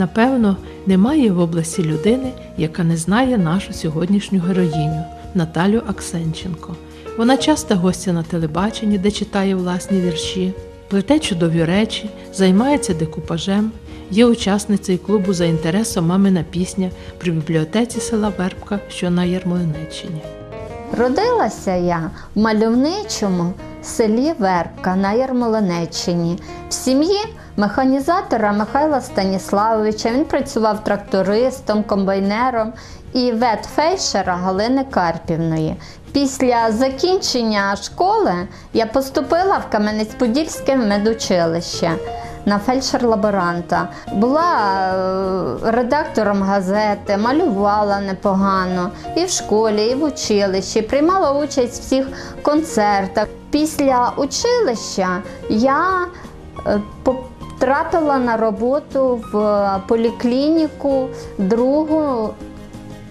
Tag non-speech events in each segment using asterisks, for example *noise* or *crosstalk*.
Напевно, немає в області людини, яка не знає нашу сьогоднішню героїню Наталю Аксенченко. Вона часто гостя на телебаченні, де читає власні вірші, плете чудові речі, займається декупажем, є учасницею клубу за інтересом Мамина пісня при бібліотеці села Вербка, що на Ярмолинеччині. Родилася я в мальовничому селі Вербка на Ярмолинеччині в сім'ї механізатора Михайла Станіславовича. Він працював трактористом, комбайнером і ветфейшера Галини Карпівної. Після закінчення школи я поступила в Кам'янець-Подільське медучилище на фельдшер-лаборанта. Була е, редактором газети, малювала непогано і в школі, і в училищі, приймала участь в всіх концертах. Після училища я е, потрапила на роботу в поліклініку другу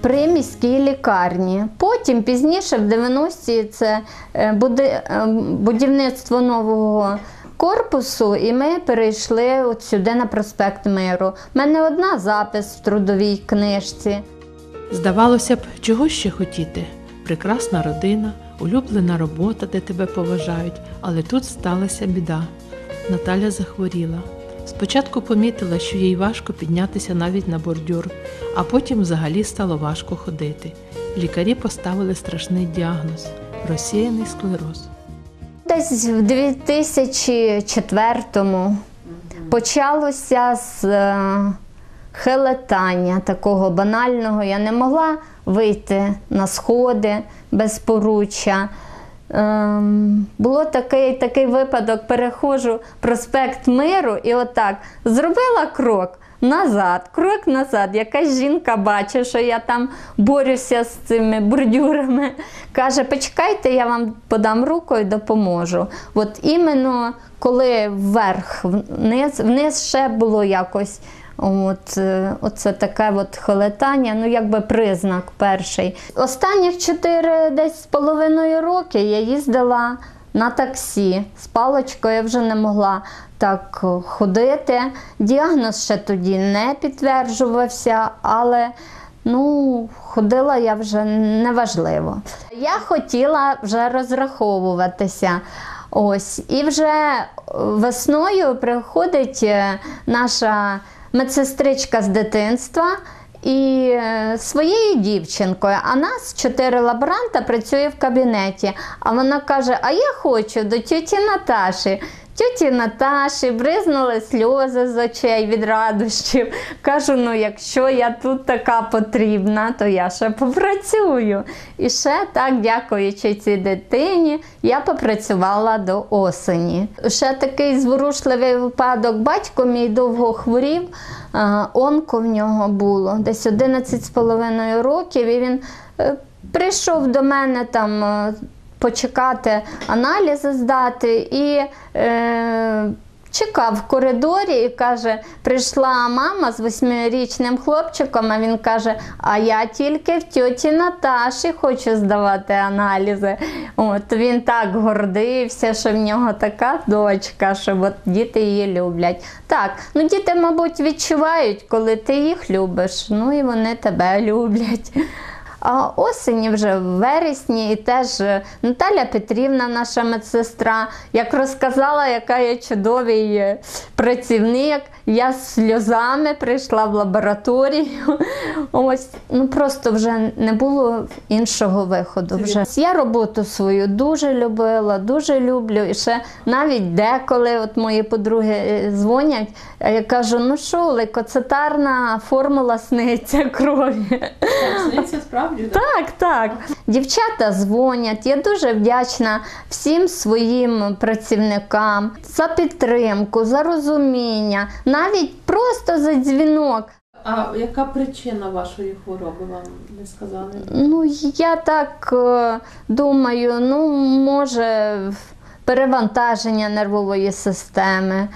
при міській лікарні. Потім пізніше, в 90-ті, це е, будівництво нового корпусу, і ми перейшли от сюди на проспект Миру. У мене одна запис в трудовій книжці. Здавалося б, чого ще хотіти? Прекрасна родина, улюблена робота, де тебе поважають, але тут сталася біда. Наталя захворіла. Спочатку помітила, що їй важко піднятися навіть на бордюр, а потім взагалі стало важко ходити. Лікарі поставили страшний діагноз розсіяний склероз. Десь в 2004-му почалося з е, хилетання такого банального. Я не могла вийти на сходи без поруччя. Ем, було такий, такий випадок, перехожу проспект Миру і отак зробила крок назад, крок назад. Якась жінка бачить, що я там борюся з цими бордюрами. Каже, почекайте, я вам подам руку і допоможу. От іменно коли вверх, вниз, вниз ще було якось. От, е, оце таке от холетання, ну якби признак перший. Останніх чотири десь з половиною роки я їздила на таксі. З паличкою я вже не могла так ходити. Діагноз ще тоді не підтверджувався, але ну, ходила я вже неважливо. Я хотіла вже розраховуватися. Ось, і вже весною приходить е, наша медсестричка з дитинства і е, своєю дівчинкою. А нас чотири лаборанта працює в кабінеті. А вона каже: А я хочу до тіті Наташі. Тьоті Наташі бризнули сльози з очей від радощів. Кажу: ну, якщо я тут така потрібна, то я ще попрацюю. І ще так, дякуючи цій дитині, я попрацювала до осені. Ще такий зворушливий випадок. Батько мій довго хворів, онко в нього було десь 11,5 років, і він е, прийшов до мене там. Почекати аналізи здати і е, чекав в коридорі і каже: прийшла мама з восьмирічним хлопчиком, а він каже: А я тільки в тьоті Наташі хочу здавати аналізи. От він так гордився, що в нього така дочка, що от діти її люблять. Так, ну діти, мабуть, відчувають, коли ти їх любиш, ну і вони тебе люблять. А осені вже в вересні і теж е, Наталя Петрівна, наша медсестра, як розказала, яка я чудовий е, працівник, я з сльозами прийшла в лабораторію. *laughs* Ось ну просто вже не було іншого виходу. Вже я роботу свою дуже любила, дуже люблю. І ще навіть деколи, от мої подруги е, дзвонять, я кажу: ну що, лейкоцитарна формула *laughs* сниться крові. Сниться справді? Так, так. Дівчата дзвонять. Я дуже вдячна всім своїм працівникам за підтримку, за розуміння, навіть просто за дзвінок. А яка причина вашої хвороби вам не сказали? Ну, я так е, думаю, ну, може, перевантаження нервової системи.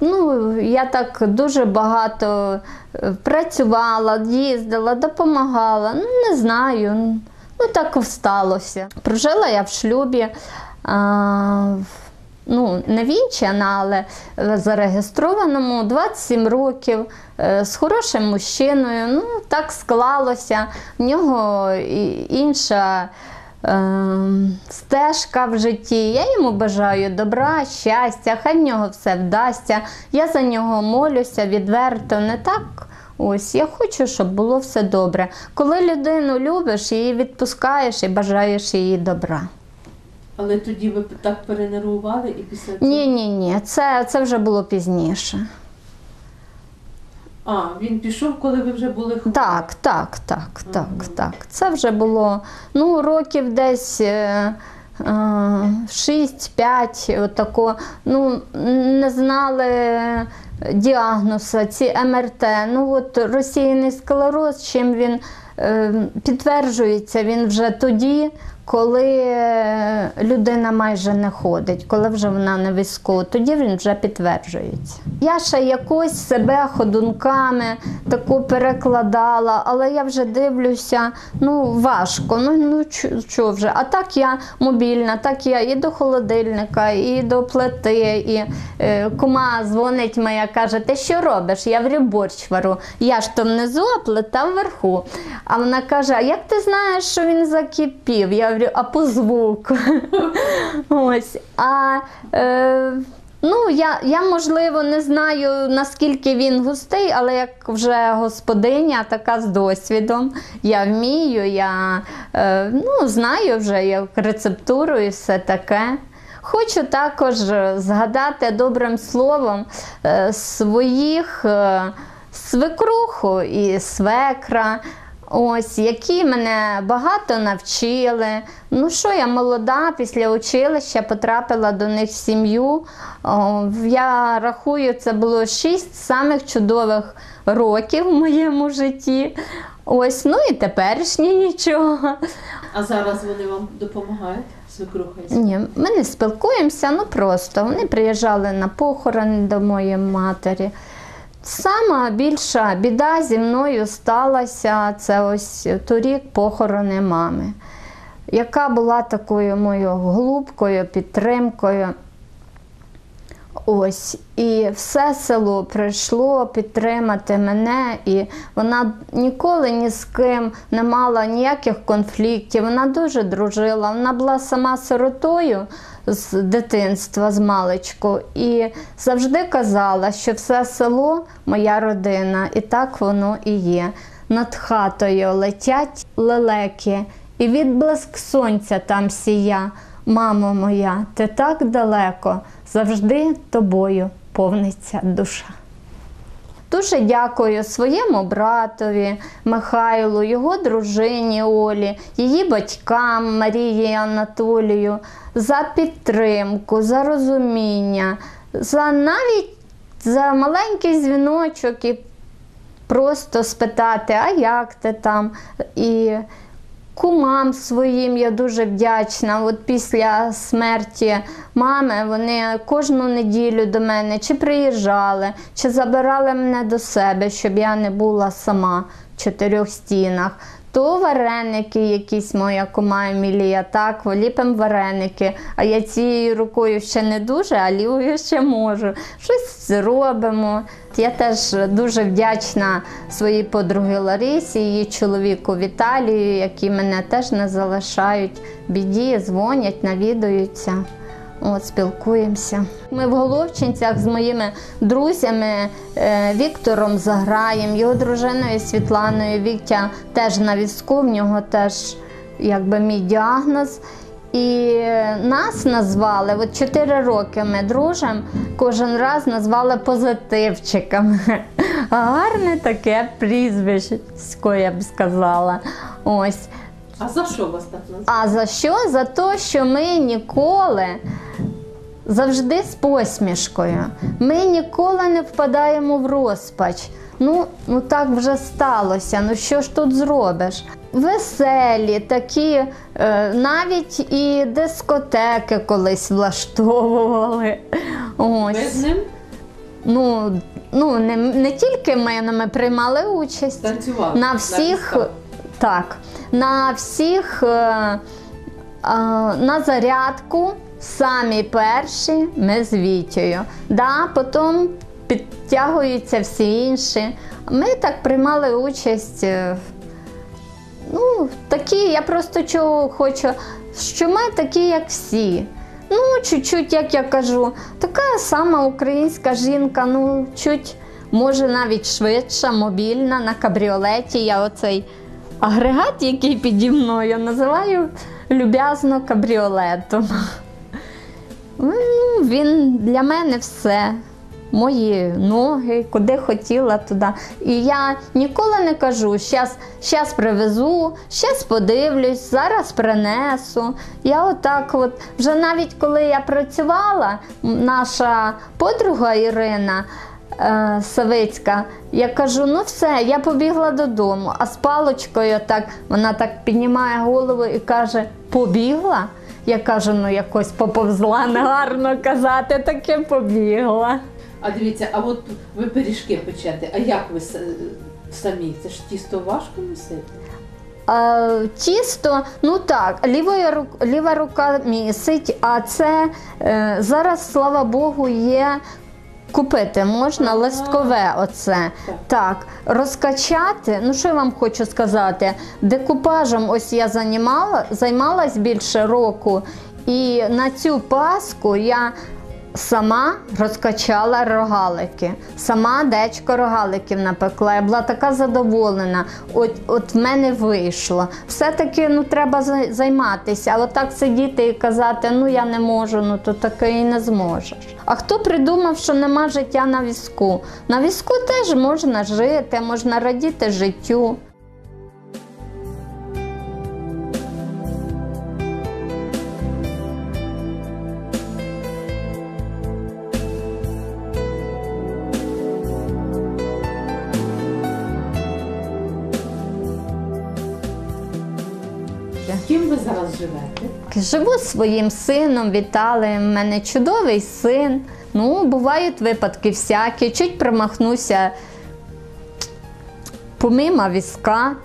Ну, я так дуже багато е, працювала, їздила, допомагала. Ну, не знаю. Ну, так сталося. Прожила я в шлюбі а, ну, не вінчана, але зареєстрованому 27 років е, з хорошим мужчиною. Ну, так склалося. В нього інша. Ем, Стежка в житті. Я йому бажаю добра, щастя, хай в нього все вдасться. Я за нього молюся відверто, не так. Ось я хочу, щоб було все добре. Коли людину любиш, її відпускаєш і бажаєш її добра. Але тоді ви так перенервували і після цього. Ні, ні, ні, це, це вже було пізніше. А, він пішов, коли ви вже були хворі. Так, так, так, так, так. Це вже було ну, років десь. е, е, 6-5, отако, ну, не знали діагнозу, ці МРТ. Ну, от розсіяний склероз, чим він е, підтверджується, він вже тоді, коли е, людина майже не ходить, коли вже вона не військова, тоді він вже підтверджується. Я ще якось себе ходунками таку перекладала, але я вже дивлюся, ну важко. Ну, ну що вже? А так я мобільна, так я і до холодильника, і до плити, і е, кума дзвонить моя, каже, ти що робиш? Я врю борщ вару. Я ж то внизу, а плита вверху. А вона каже: А як ти знаєш, що він закипів? Я говорю, а по звуку. *laughs* Ось. А е, ну, я, я, можливо, не знаю, наскільки він густий, але як вже господиня, така з досвідом, я вмію, я е, ну, знаю вже як рецептуру і все таке. Хочу також згадати добрим словом е, своїх е, свекруху і свекра. Ось, які мене багато навчили. Ну що, я молода, після училища потрапила до них в сім'ю. Я рахую, це було шість самих чудових років в моєму житті. Ось, ну і теперішнє нічого. А зараз вони вам допомагають? Ні, ми не спілкуємося, ну просто вони приїжджали на похорон до моєї матері. Сама більша біда зі мною сталася це ось торік похорони мами, яка була такою моєю глубкою підтримкою. Ось, і все село прийшло підтримати мене, і вона ніколи ні з ким не мала ніяких конфліктів. Вона дуже дружила. Вона була сама сиротою з дитинства, з маличку, і завжди казала, що все село моя родина, і так воно і є. Над хатою летять лелеки, і відблиск сонця там сія. Мамо моя, ти так далеко, завжди тобою повниться душа. Дуже дякую своєму братові Михайлу, його дружині Олі, її батькам Марії Анатолію за підтримку, за розуміння, за навіть за маленький дзвіночок і просто спитати, а як ти там? І Кумам своїм я дуже вдячна. От після смерті мами вони кожну неділю до мене чи приїжджали, чи забирали мене до себе, щоб я не була сама в чотирьох стінах. То вареники якісь моя кума Емілія, так, ліпимо вареники. А я цією рукою ще не дуже, а лівою ще можу. Щось зробимо. Я теж дуже вдячна своїй подругі Ларисі, її чоловіку Віталію, які мене теж не залишають біді, дзвонять, навідуються. От, спілкуємося. Ми в Головчинцях з моїми друзями е, Віктором Заграєм, його дружиною Світланою. Віктя теж на візку, в нього теж якби мій діагноз. І нас назвали, от 4 роки ми дружимо, кожен раз назвали позитивчиками. *laughs* Гарне таке прізвисько, я б сказала. Ось. А за що вас так назвали? А за що? За те, що ми ніколи завжди з посмішкою. Ми ніколи не впадаємо в розпач. Ну, ну так вже сталося. Ну що ж тут зробиш? Веселі, такі, е, навіть і дискотеки колись влаштовували. Ви Ось. з ним Ну, ну не, не тільки ми, але ми приймали участь. танцювали? На всіх, візках? Так, на всіх е, е, на зарядку самі перші ми з Вітєю. Да, потім підтягуються всі інші. Ми так приймали участь. е, Ну, такі, я просто чого хочу, що ми такі, як всі. Ну, чуть-чуть, як я кажу, така сама українська жінка, ну, чуть, може, навіть швидша, мобільна на кабріолеті. Я оцей агрегат, який піді мною, називаю люб'язно кабріолетом. Ну, він для мене все. Мої ноги, куди хотіла туди. І я ніколи не кажу, щас, привезу, щас подивлюсь, зараз принесу. Я отак, от, вже навіть коли я працювала, наша подруга Ірина е, Савицька, я кажу, ну все, я побігла додому. А з палочкою так, вона так піднімає голову і каже, побігла? Я кажу, ну якось поповзла, негарно казати, таке побігла. А дивіться, а от ви пиріжки печете, а як ви самі? Це ж тісто важко місити? Е, тісто, ну так, лівою рук, ліва рука місить, а це е, зараз, слава Богу, є. Купити можна листкове оце. Так. Розкачати. Ну що я вам хочу сказати? Декупажем ось я займала, займалась більше року, і на цю паску я сама розкачала рогалики. Сама дечко рогаликів напекла. Я була така задоволена. От, от в мене вийшло. Все-таки ну, треба займатися. А так сидіти і казати, ну я не можу, ну то таке і не зможеш. А хто придумав, що нема життя на візку? На візку теж можна жити, можна радіти життю. З ким ви зараз живете? Живу своїм сином Віталієм. У мене чудовий син. Ну, бувають випадки всякі. Чуть промахнуся помимо візка.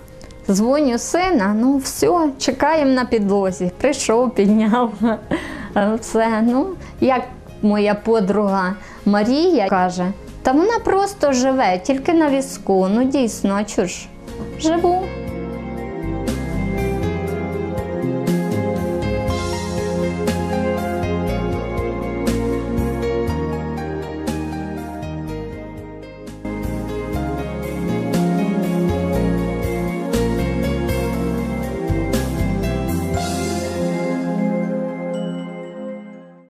Дзвоню сина, ну все, чекаємо на підлозі. Прийшов, підняв. Все. Ну, як моя подруга Марія каже, та вона просто живе, тільки на візку. Ну дійсно, а чого ж? Живу.